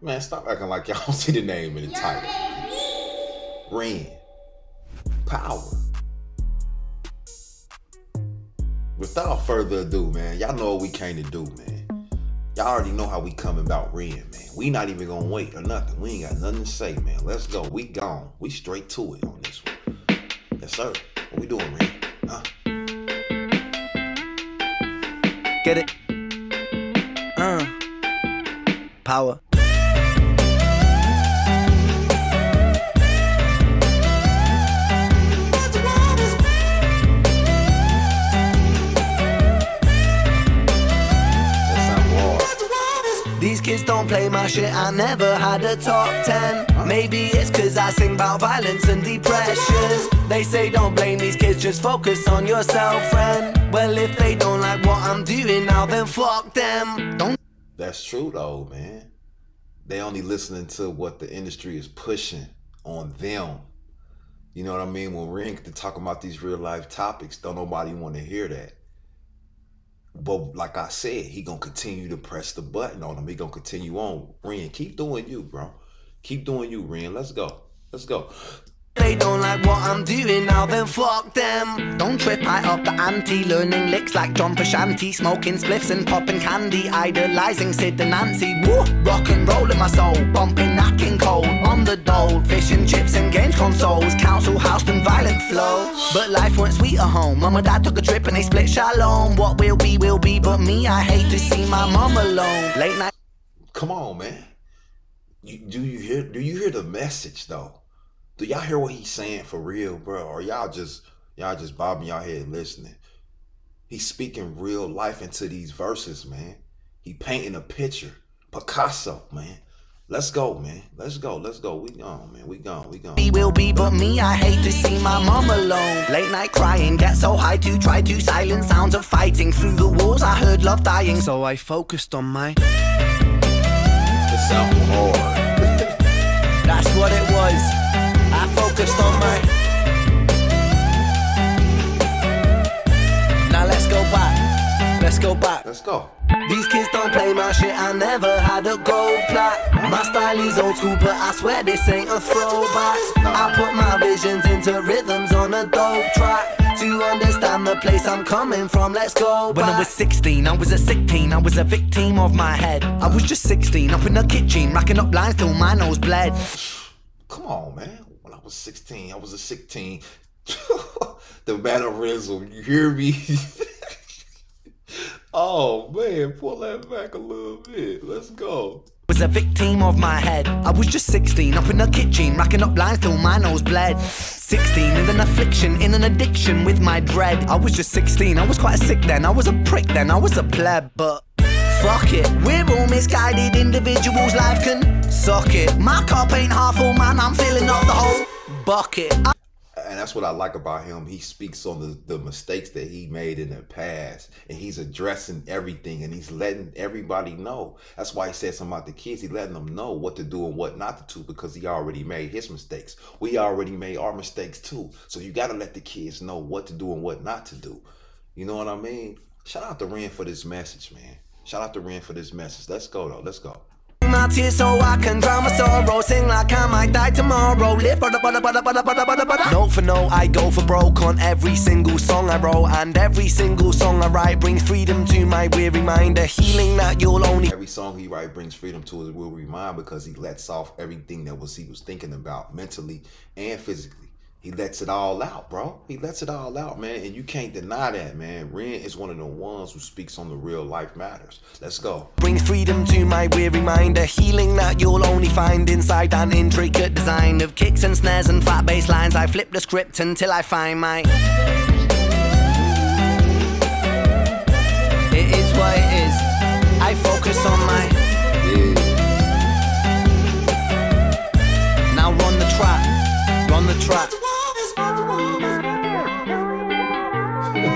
Man, stop acting like y'all see the name in the title. Ren. Power. Without further ado, man, y'all know what we came to do, man. Y'all already know how we come about Ren, man. We not even gonna wait or nothing. We ain't got nothing to say, man. Let's go. We gone. We straight to it on this one. Yes, sir. What we doing, Ren? Huh? Get it? Uh. Power. These kids don't play my shit, I never had a top 10. Maybe it's cause I sing about violence and depressions. They say don't blame these kids, just focus on yourself, friend. Well, if they don't like what I'm doing now, then fuck them. Don't That's true though, man. They only listening to what the industry is pushing on them. You know what I mean? When we're in to talk about these real life topics, don't nobody want to hear that. But like I said, he gonna continue to press the button on him. He gonna continue on. Ren, keep doing you, bro. Keep doing you, Ren. Let's go. Let's go. They don't like what I'm doing now, then fuck them. Don't trip, I up the ante, learning licks like John Frusciante, smoking spliffs and popping candy, idolizing Sid and Nancy. Woo! Rock and roll in my soul, bumping Nat King Cole on the dole, fish and chips and games consoles, council house and flow. But life went sweet at home. Mum and dad took a trip and they split shalom. What will be, will be, but me, I hate to see my mum alone. Late night. Come on, man. You, do you hear? Do you hear the message though? Do y'all hear what he's saying for real, bro? Or y'all just y'all just bobbing y'all head listening? He's speaking real life into these verses, man. He painting a picture, Picasso, man. Let's go, man. Let's go. Let's go. We gone, man. We gone. We gone. be will be, but me, I hate to see my mom alone. Late night crying, get so high to try to silence sounds of fighting. Through the walls, I heard love dying, so I focused on my. It sound hard. That's what it was. I focused on my. Now let's go back. Let's go back. Let's go. These kids don't play my shit, I never had a gold plaque. My style is old school, but I swear this ain't a throwback. I put my visions into rhythms on a dope track. To understand the place I'm coming from, let's go back. When I was 16, I was a sick teen, I was a victim of my head. I was just 16, up in the kitchen, racking up lines till my nose bled. Come on, man. When I was 16, I was a 16. the mannerism, you hear me? oh man, pull that back a little bit. Let's go. was a victim of my head. I was just 16, up in the kitchen, racking up lines till my nose bled. 16, in an affliction, in an addiction with my dread. I was just 16, I was quite sick then, I was a prick then, I was a pleb, but. Fuck it, we're all misguided individuals, life can suck it. My cup ain't half full, man, I'm filling up the whole bucket. I- And that's what I like about him. He speaks on the, the mistakes that he made in the past and he's addressing everything and he's letting everybody know. That's why he said something about the kids. He letting them know what to do and what not to do because he already made his mistakes. We already made our mistakes too. So you got to let the kids know what to do and what not to do. You know what I mean? Shout out to Ren for this message, man. Shout out to Ren for this message. Let's go though. Let's go. My tears so I can drown my sorrow. Sing like I might die tomorrow. Live bada bada bada bada bada bada bada. Note for note, I go for broke on every single song I wrote, and every single song I write brings freedom to my weary mind. A healing that you'll only Every song he write brings freedom to his weary mind because he lets off everything that was he was thinking about mentally and physically. He lets it all out, bro. He lets it all out, man. And you can't deny that, man. Ren is one of the ones who speaks on the real life matters. Let's go. Bring freedom to my weary mind. A healing that you'll only find inside an intricate design of kicks and snares and fat bass lines. I flip the script until I find my.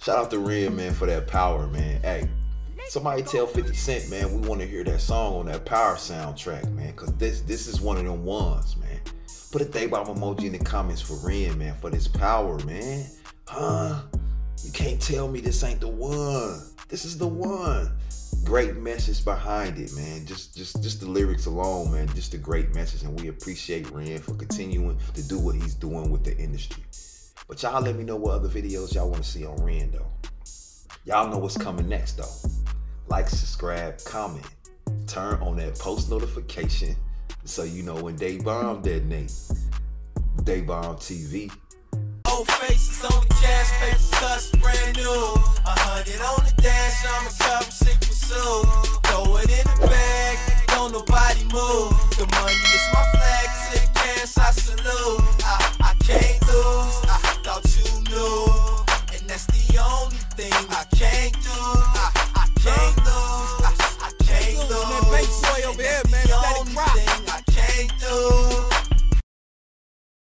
Shout out to Ren, man, for that power, man. Hey, somebody tell 50 Cent, man, we want to hear that song on that power soundtrack, man, because this this is one of them ones, man. Put a day bomb emoji in the comments for Ren, man, for this power, man. Huh? You can't tell me this ain't the one. This is the one. Great message behind it, man. Just just just the lyrics alone, man. Just a great message. And we appreciate Ren for continuing to do what he's doing with the industry. But y'all let me know what other videos y'all want to see on Ren though. Y'all know what's coming next though. Like, subscribe, comment, turn on that post notification so you know when Day Bomb detonate. Day Bomb TV. Old faces on the gas, faces us brand new. A hundred on the The money. Is my